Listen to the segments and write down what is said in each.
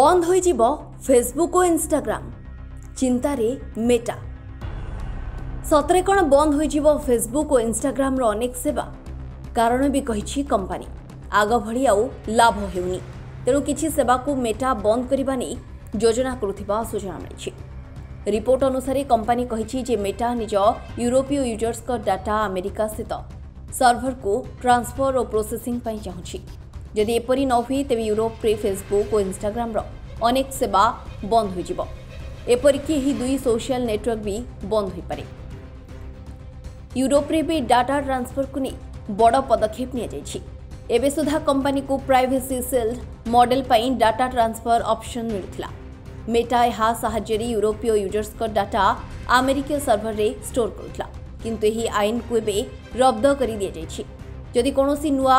বন্ধ হয়েযিব ফেসবুক ও ইনস্টাগ্রাম চিন্তারে মেটা সতরে কোণ বন্ধ হয়েযিব ফেসবুক ও ইনস্টাগ্রামর অনেক সেবা কারণ বি কী কম্পানি আগ ভি আউ লাভ হেউনি তেণু কিছু সেবাকু মেটা বন্ধ করা নিয়ে যোজনা করুবা সূচনা মিছে রিপোর্ট অনুসারে কম্পানি কী যে মেটা নিজ ইউরোপীয় ইউজর্সক ডাটা আমেরিকা স্থিত সর্ভরকু ট্রান্সফর ও প্রোসেসিং চাহুছি যদি এ পৰি নহয় তেৱে ইউৰোপৰ প্ৰে ফেচবুক অইনষ্টাগ্ৰামৰ अनेक সেৱা বন্ধ হৈ যাব। এ পৰিকি হী দুই ছ'ছিয়েল নেটৱৰ্কো বন্ধ হৈ পৰে। ইউৰোপৰে বে ডাটা ট্ৰান্সফাৰকনি বড় পদক্ষেপ লৈছে। এবে সুধা কোম্পানীক প্ৰাইভেছি শিল্ড মডেল পাই ডাটা ট্ৰান্সফাৰ অপচন মিলতলা। মেটায়ে হা সহ Hjৰি ইউৰোপীয় ইউজৰছৰ ডাটা আমেৰিকা ছাৰ্ভাৰৰে ষ্ট'ৰ কৰতলা। কিন্তু এই আইনক বে ৰব্দ কৰি দিয়া হৈছে। যদি কোনোসী নুৱা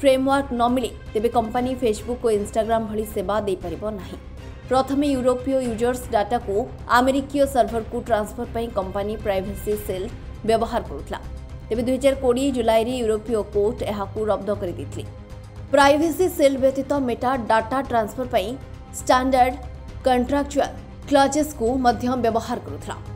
फ्रेमवर्क न मिले तेज कंपानी फेसबुक और इनग्राम भेवा देपारना प्रथम यूरोपय यूजर्स डाटा को आमेरिक सर्भर को ट्रांसफर पर कंपानी प्राइसी सेल व्यवहार करुला तेज दुईार कोड़े जुलाई यूरोपय कोर्ट यह रद्द कर प्राइसी सेल व्यतीत मेटा डाटा ट्रांसफर पर स्टाडार्ड कंट्राक्चुआल क्लजेस को व्यवहार करुला